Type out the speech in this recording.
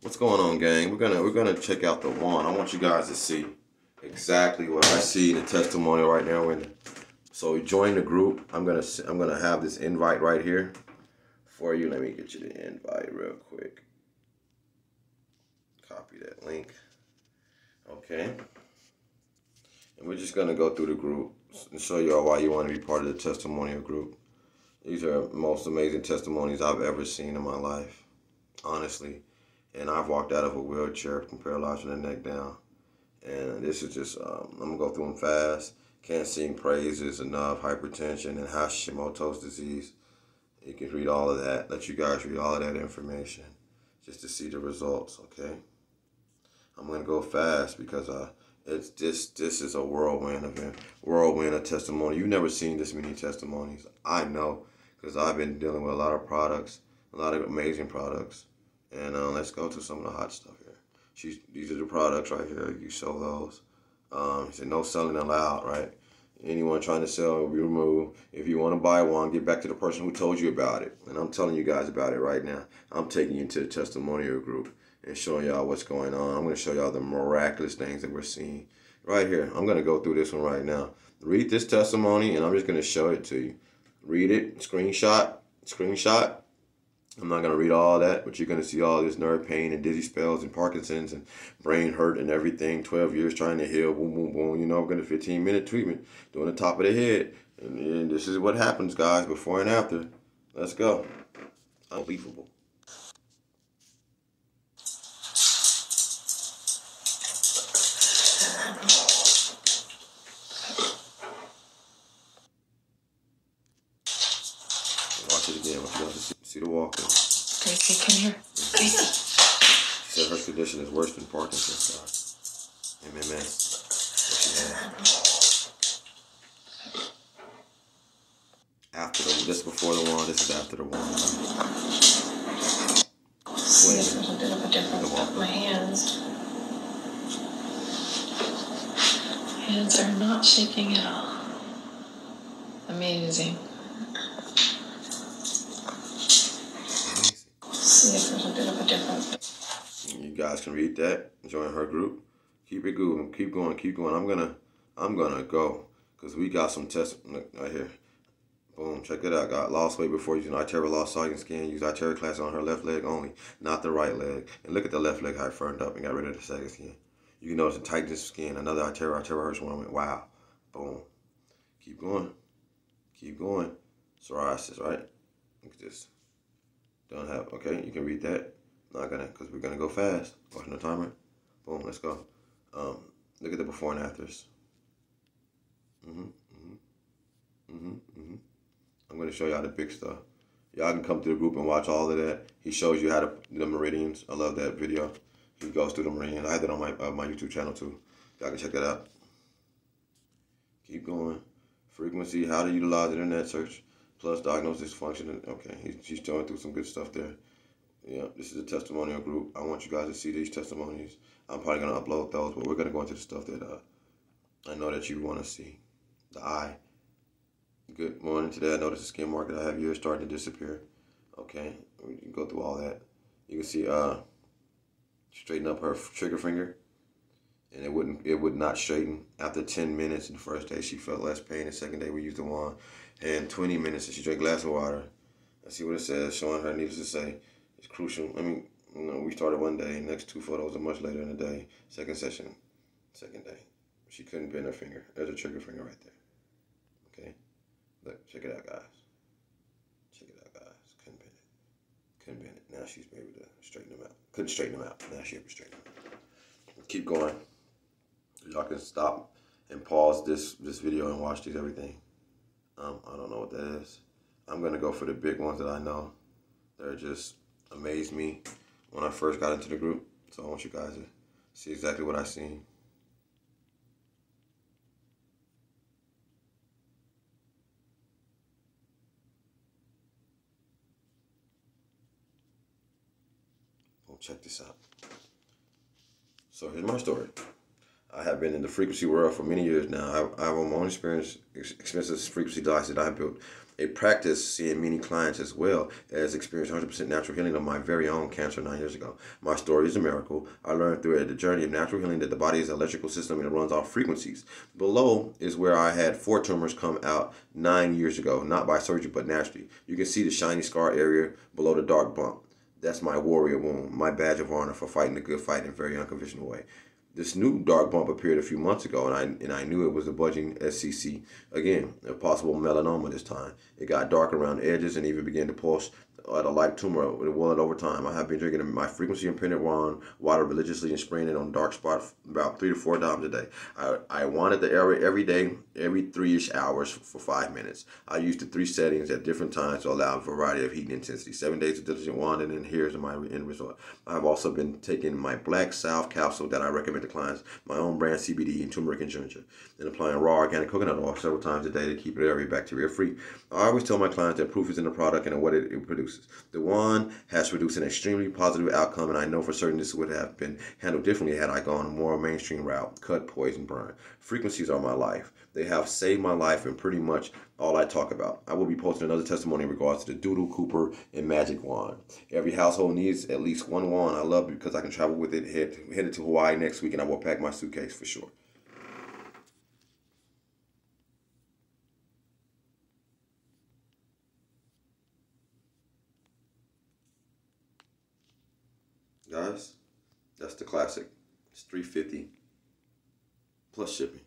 What's going on, gang? We're gonna we're gonna check out the one. I want you guys to see exactly what I see in the testimonial right now. When so join the group. I'm gonna I'm gonna have this invite right here for you. Let me get you the invite real quick. Copy that link. Okay. And we're just gonna go through the group and show y'all why you want to be part of the testimonial group. These are most amazing testimonies I've ever seen in my life, honestly. And I've walked out of a wheelchair from paralyzed from the neck down. And this is just, um, I'm going to go through them fast. Can't sing praises enough, hypertension and Hashimoto's disease. You can read all of that. Let you guys read all of that information just to see the results, okay? I'm going to go fast because uh, it's this this is a whirlwind event, whirlwind of testimony. You've never seen this many testimonies. I know because I've been dealing with a lot of products, a lot of amazing products. And uh, let's go to some of the hot stuff here. These are the products right here. You sell those. Um, said no selling allowed, right? Anyone trying to sell, we remove. If you want to buy one, get back to the person who told you about it. And I'm telling you guys about it right now. I'm taking you into the testimonial group and showing y'all what's going on. I'm going to show y'all the miraculous things that we're seeing right here. I'm going to go through this one right now. Read this testimony, and I'm just going to show it to you read it, screenshot, screenshot. I'm not going to read all that, but you're going to see all this nerve pain and dizzy spells and Parkinson's and brain hurt and everything. 12 years trying to heal, boom, boom, boom. You know, I'm going to 15 minute treatment, doing the top of the head. And, and this is what happens, guys, before and after. Let's go. Unbelievable. See the walking. Gracie, come here. Gracie. She said her condition is worse than Parkinson's. Amen, man. After the, this before the one, this is after the one. See there's a bit of a difference my hands. Hands are not shaking at all. Amazing. You guys can read that. Join her group. Keep it going. Keep going. Keep going. I'm gonna. I'm gonna go because we got some tests right here. Boom. Check it out. Got lost weight before using iTera lost sagging skin. Use iTera class on her left leg only, not the right leg. And look at the left leg how it firmed up and got rid of the sagging skin. You can notice the tightness of skin. Another iTera. iTera hurts one. went wow. Boom. Keep going. Keep going. Psoriasis, right? Look at this. Don't have, okay, you can read that. Not gonna, because we're gonna go fast. Watching the timer. Boom, let's go. Um, look at the before and afters. Mm-hmm, mm-hmm, mm-hmm, mm-hmm. I'm gonna show y'all the big stuff. Y'all can come to the group and watch all of that. He shows you how to, the meridians. I love that video. He goes through the meridians. I have that on my, uh, my YouTube channel too. Y'all can check that out. Keep going. Frequency, how to utilize internet search plus diagnosis dysfunction. Okay, he's, he's going through some good stuff there. Yeah, this is a testimonial group. I want you guys to see these testimonies. I'm probably going to upload those, but we're going to go into the stuff that uh, I know that you want to see. The eye. Good morning. Today I noticed the skin mark that I have here starting to disappear. Okay, we can go through all that. You can see uh, straighten up her trigger finger and it wouldn't it would not straighten after 10 minutes in the first day she felt less pain the second day we used the wand and 20 minutes and she drank a glass of water. I see what it says showing her needless to say it's crucial. I mean you know we started one day next two photos are much later in the day. Second session second day. She couldn't bend her finger. There's a trigger finger right there. Okay? Look check it out guys. Check it out guys. Couldn't bend it. Couldn't bend it. Now she's able to straighten them out. Couldn't straighten them out. Now she's able to straighten them out. Keep going. Y'all can stop and pause this this video and watch these everything. Um, I don't know what that is. I'm gonna go for the big ones that I know. They're just amazed me when I first got into the group. So I want you guys to see exactly what I seen. Well, check this out. So here's my story. I have been in the frequency world for many years now. I, have my own experience, expensive frequency devices that I built. a practice seeing many clients as well as experienced 100% natural healing of my very own cancer nine years ago. My story is a miracle. I learned through the journey of natural healing that the body is an electrical system and it runs off frequencies. Below is where I had four tumors come out nine years ago, not by surgery but naturally. You can see the shiny scar area below the dark bump. That's my warrior wound, my badge of honor for fighting the good fight in a very unconventional way. This new dark bump appeared a few months ago, and I and I knew it was a budging SCC. Again, a possible melanoma this time. It got dark around the edges and even began to pulse at a light tumor it will over time. I have been drinking my frequency imprinted wine water religiously and spraying it on dark spot about three to four times a day. I, I wanted the area every day, every three-ish hours for five minutes. I used the three settings at different times to allow a variety of heat intensity. Seven days of diligent wand, and then here's my end result. I've also been taking my Black South capsule that I recommend to clients, my own brand CBD and turmeric and ginger, and applying raw organic coconut oil several times a day to keep it area bacteria free. I always tell my clients that proof is in the product and what it, it produces. The one has produced an extremely positive outcome, and I know for certain this would have been handled differently had I gone a more mainstream route, cut, poison, burn. Frequencies are my life. They have saved my life and pretty much all I talk about. I will be posting another testimony in regards to the Doodle Cooper and Magic Wand. Every household needs at least one wand. I love it because I can travel with it, head, headed to Hawaii next week, and I will pack my suitcase for sure. Guys, that's the classic. It's 350 plus shipping.